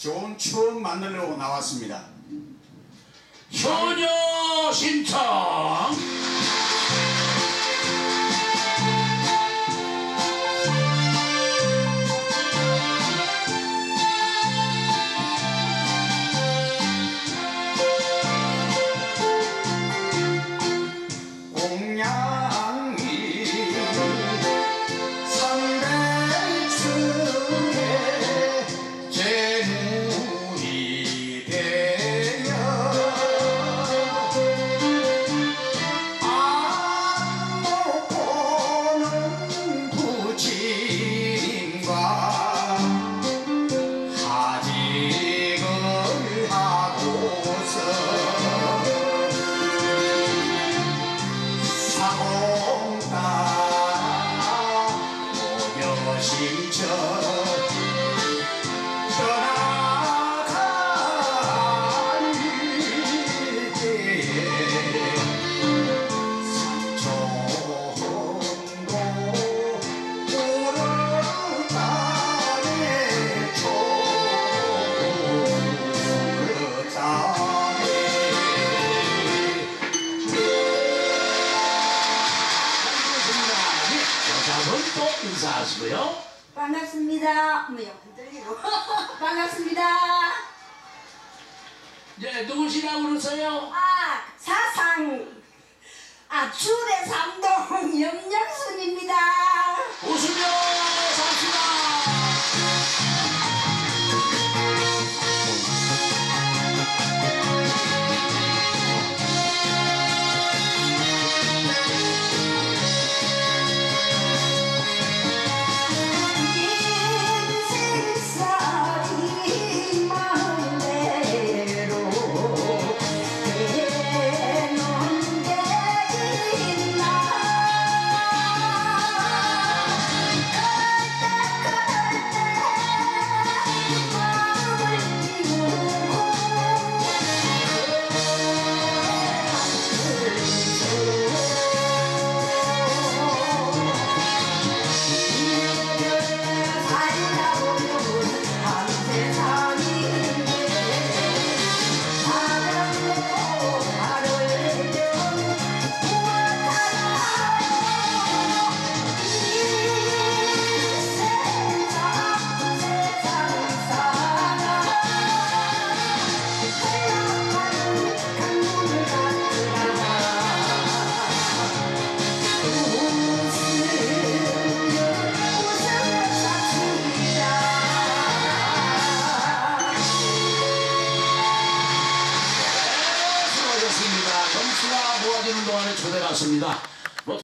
좋은 추억 만들려고 나왔습니다. 효녀 신청 공양 인사하시고요 반갑습니다. 뭐야 흔들리고 반갑습니다. 네 누구시라고 그러세요? 아 사상 아 주례 삼동 염력순입니다. 모아지는 동안에 초대 갔습니다